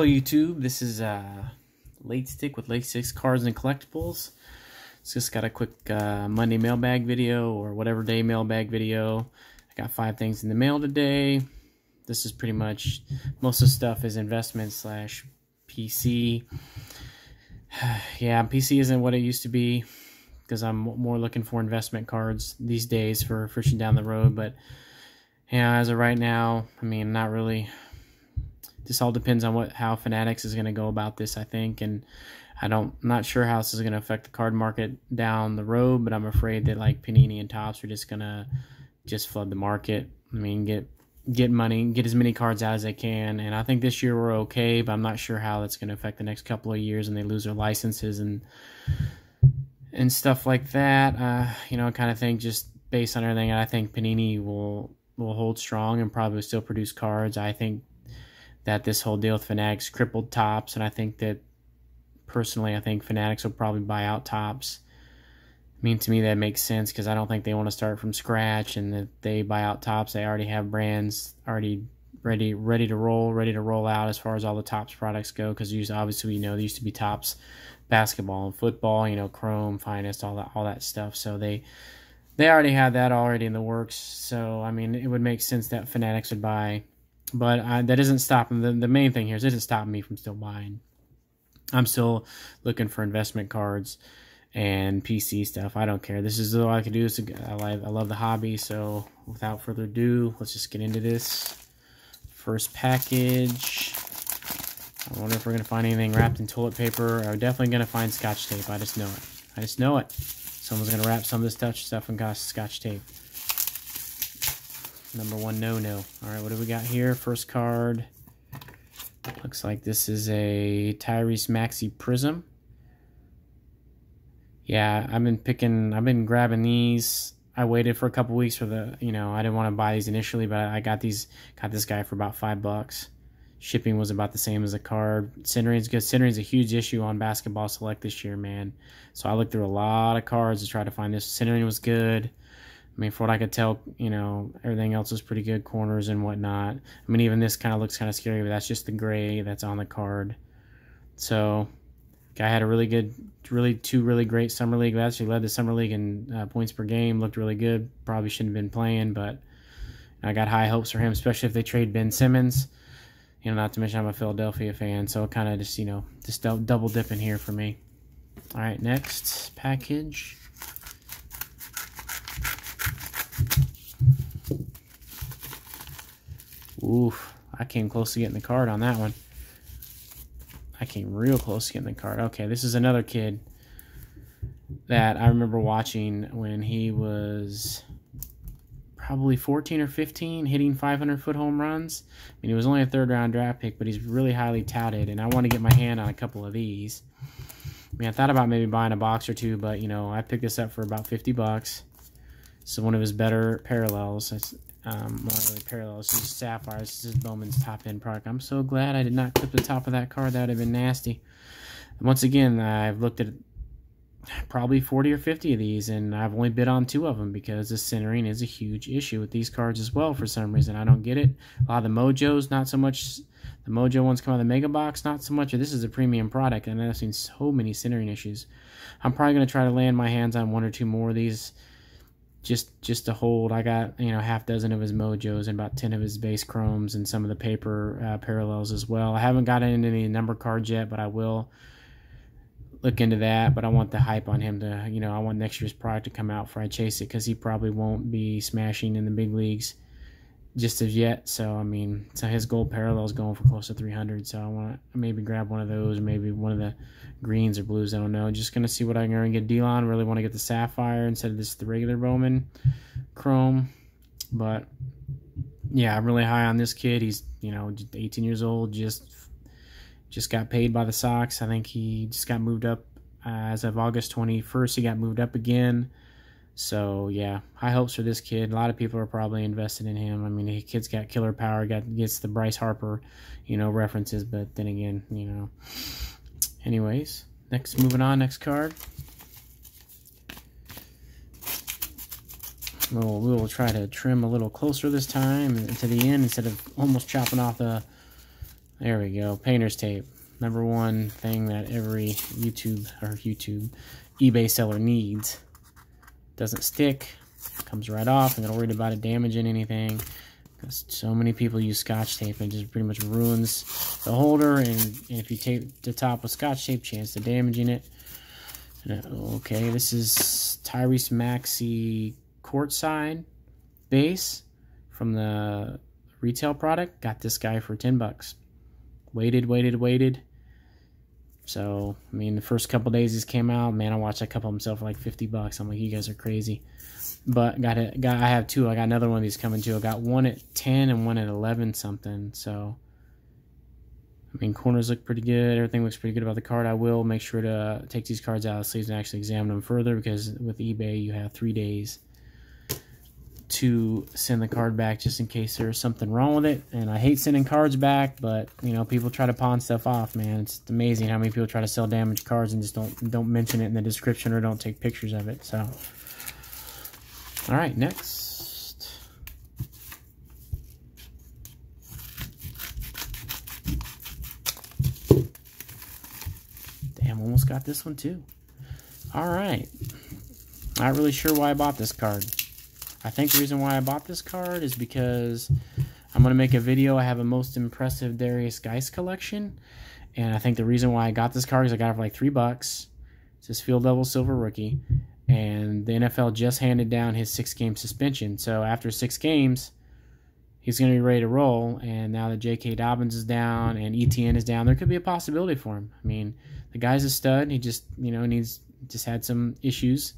Hello YouTube, this is uh, Late Stick with Latestick Cards and Collectibles. It's just got a quick uh, Monday mailbag video or whatever day mailbag video. I got five things in the mail today. This is pretty much, most of the stuff is investment slash PC. yeah, PC isn't what it used to be because I'm more looking for investment cards these days for fishing down the road. But yeah, as of right now, I mean, not really this all depends on what how Fanatics is going to go about this, I think, and I don't I'm not sure how this is going to affect the card market down the road, but I'm afraid that like Panini and Topps are just going to just flood the market. I mean, get get money, get as many cards out as they can, and I think this year we're okay, but I'm not sure how that's going to affect the next couple of years and they lose their licenses and and stuff like that. Uh, you know, I kind of think just based on everything, I think Panini will will hold strong and probably still produce cards. I think that this whole deal with Fanatics crippled Topps, and I think that personally, I think Fanatics will probably buy out Topps. I mean, to me, that makes sense because I don't think they want to start from scratch, and that they buy out Topps, They already have brands already ready, ready to roll, ready to roll out as far as all the Topps products go. Because obviously, you know, there used to be Topps basketball and football, you know, Chrome, Finest, all that, all that stuff. So they they already had that already in the works. So I mean, it would make sense that Fanatics would buy but I, that isn't stopping. The, the main thing here is it isn't stopping me from still buying. I'm still looking for investment cards and PC stuff. I don't care. This is all I can do. I, love, the hobby. So without further ado, let's just get into this. First package. I wonder if we're going to find anything wrapped in toilet paper. I'm definitely going to find scotch tape. I just know it. I just know it. Someone's going to wrap some of this stuff in scotch tape. Number one no-no. All right, what do we got here? First card. Looks like this is a Tyrese Maxey Prizm. Yeah, I've been picking, I've been grabbing these. I waited for a couple weeks for the, you know, I didn't want to buy these initially, but I got these, got this guy for about five bucks. Shipping was about the same as a card. Centering's good. Centering's a huge issue on Basketball Select this year, man. So I looked through a lot of cards to try to find this. Centering was good. I mean, for what I could tell, you know, everything else is pretty good, corners and whatnot. I mean, even this kind of looks kind of scary, but that's just the gray that's on the card. So, guy had a really good, really two really great summer league. Actually led the summer league in uh, points per game. Looked really good. Probably shouldn't have been playing, but I got high hopes for him, especially if they trade Ben Simmons. You know, not to mention I'm a Philadelphia fan, so kind of just you know just double dipping here for me. All right, next package. Oof, I came close to getting the card on that one. I came real close to getting the card. Okay, this is another kid that I remember watching when he was probably 14 or 15, hitting 500 foot home runs. I mean, he was only a third round draft pick, but he's really highly touted, and I want to get my hand on a couple of these. I mean, I thought about maybe buying a box or two, but you know, I picked this up for about 50 bucks. So one of his better parallels. Um, not really parallels. This is Sapphire. This is Bowman's top end product. I'm so glad I did not clip the top of that card. That would have been nasty. Once again, I've looked at probably 40 or 50 of these, and I've only bid on two of them because the centering is a huge issue with these cards as well for some reason. I don't get it. A lot of the Mojos, not so much. The Mojo ones come out of the Mega Box, not so much. This is a premium product, and I've seen so many centering issues. I'm probably going to try to land my hands on one or two more of these just just to hold. I got you know half dozen of his mojos and about ten of his base chromes and some of the paper uh, parallels as well. I haven't gotten into any number cards yet, but I will look into that. But I want the hype on him to you know I want next year's product to come out before I chase it because he probably won't be smashing in the big leagues just as yet. So I mean, so his gold parallel is going for close to 300. So I want to maybe grab one of those, maybe one of the greens or blues. I don't know. Just gonna see what I'm gonna get deal on. Really want to get the sapphire instead of this the regular Bowman chrome. But yeah, I'm really high on this kid. He's you know 18 years old. Just just got paid by the Sox. I think he just got moved up uh, as of August 21st. He got moved up again. So yeah, high hopes for this kid. A lot of people are probably invested in him. I mean, the kid's got killer power. Got gets the Bryce Harper, you know, references. But then again, you know. Anyways, next moving on. Next card. We'll, we'll try to trim a little closer this time to the end instead of almost chopping off the There we go. Painter's tape. Number one thing that every YouTube or YouTube eBay seller needs. Doesn't stick. Comes right off. I'm not worried about it damaging anything. Because so many people use scotch tape and just pretty much ruins the holder. And, and if you tape the top with scotch tape, chance of damaging it. Uh, okay, this is Tyrese Maxey courtside base from the retail product. Got this guy for 10 bucks. Waited, waited, waited. So, I mean, the first couple days these came out, man, I watched a couple sell for like 50 bucks. I'm like, you guys are crazy. But got it, got I have two. I got another one of these coming too. I got one at 10 and one at 11 something. So, I mean, corners look pretty good. Everything looks pretty good about the card. I will make sure to take these cards out of the sleeves and actually examine them further because with eBay, you have three days to send the card back just in case there's something wrong with it. And I hate sending cards back, but you know, people try to pawn stuff off, man. It's amazing how many people try to sell damaged cards and just don't don't mention it in the description or don't take pictures of it. So all right, next. Damn, almost got this one too. All right. Not really sure why I bought this card. I think the reason why I bought this card is because I'm going to make a video. I have a most impressive Derrius Guice collection. And I think the reason why I got this card is I got it for like three bucks. It's this field level silver rookie. And the NFL just handed down his six game suspension. So after six games, he's going to be ready to roll. And now that J.K. Dobbins is down and ETN is down, there could be a possibility for him. I mean, the guy's a stud. He just, you know, needs just had some issues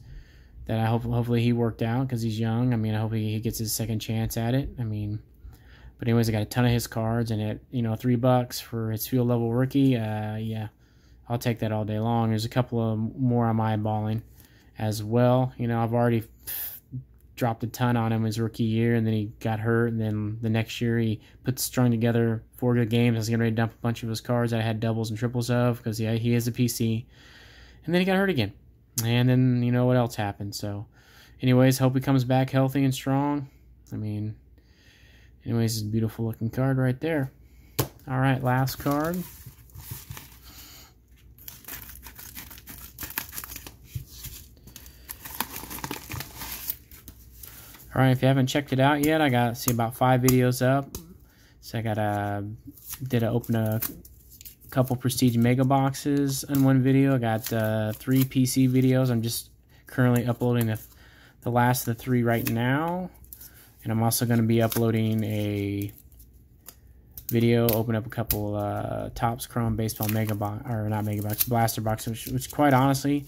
that I hope hopefully he worked out because he's young. I mean, I hope he, he gets his second chance at it. I mean, but anyways, I got a ton of his cards, and at you know three bucks for his field level rookie, uh, yeah, I'll take that all day long. There's a couple of more I'm eyeballing as well. You know, I've already dropped a ton on him his rookie year, and then he got hurt, and then the next year he put strung together four good games. I was getting ready to dump a bunch of his cards that I had doubles and triples of because yeah, he is a PC, and then he got hurt again. And then, you know, what else happened. So, anyways, hope he comes back healthy and strong. I mean, anyways, it's a beautiful looking card right there. All right, last card. All right, if you haven't checked it out yet, I got see about five videos up. So I got a did a open a couple Prestige Mega Boxes in one video. I got uh, three PC videos. I'm just currently uploading the, the last of the three right now. And I'm also going to be uploading a video, open up a couple uh, Topps Chrome Baseball Mega Box, or not Mega Box, Blaster Box, which, which quite honestly,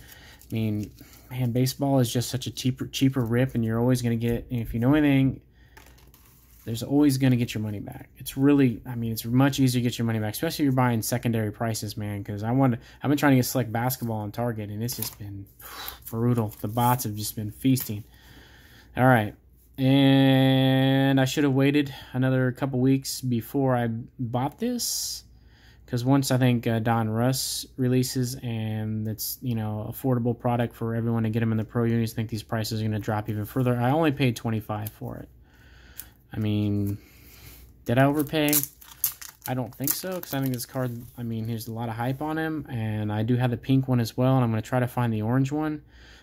I mean, man, baseball is just such a cheaper, cheaper rip, and you're always going to get, if you know anything, there's always going to get your money back. It's really, I mean, it's much easier to get your money back, especially if you're buying secondary prices, man. Because I want, I've been trying to get select basketball on Target, and it's just been brutal. The bots have just been feasting. All right, and I should have waited another couple weeks before I bought this, because once I think uh, Donruss releases and it's you know affordable product for everyone to get them in the pro units, I think these prices are going to drop even further. I only paid twenty five for it. I mean, did I overpay? I don't think so, because I think this card, I mean, there's a lot of hype on him, and I do have the pink one as well, and I'm going to try to find the orange one.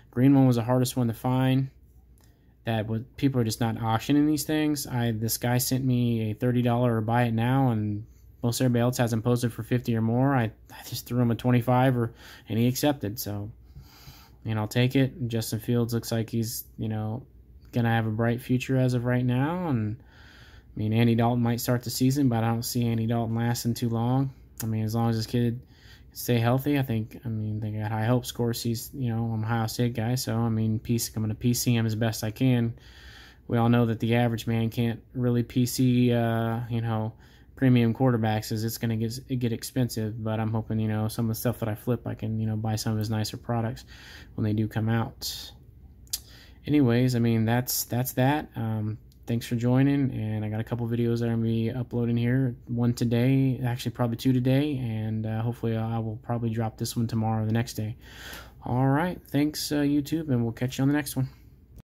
Green one was the hardest one to find. That people are just not auctioning these things. I This guy sent me a $30 or buy it now, and most everybody else has them posted for 50 or more. I, I just threw him a 25, or and he accepted, so, and I'll take it. Justin Fields looks like he's, you know, going to have a bright future as of right now. And I mean, Andy Dalton might start the season, but I don't see Andy Dalton lasting too long. I mean, as long as this kid stay healthy, I think, I mean, they got high hopes. Of course, he's, you know, I'm a Ohio State guy, so I mean, PC, I'm going to PC him as best I can. We all know that the average man can't really PC, uh, you know, premium quarterbacks as it's going to get get expensive. But I'm hoping, you know, some of the stuff that I flip, I can, you know, buy some of his nicer products when they do come out anyways, I mean, that's that's that. Um, thanks for joining, and I got a couple videos that I'm to be uploading here. One today, actually probably two today, and uh, hopefully I will probably drop this one tomorrow the next day. All right, thanks, uh, YouTube, and we'll catch you on the next one.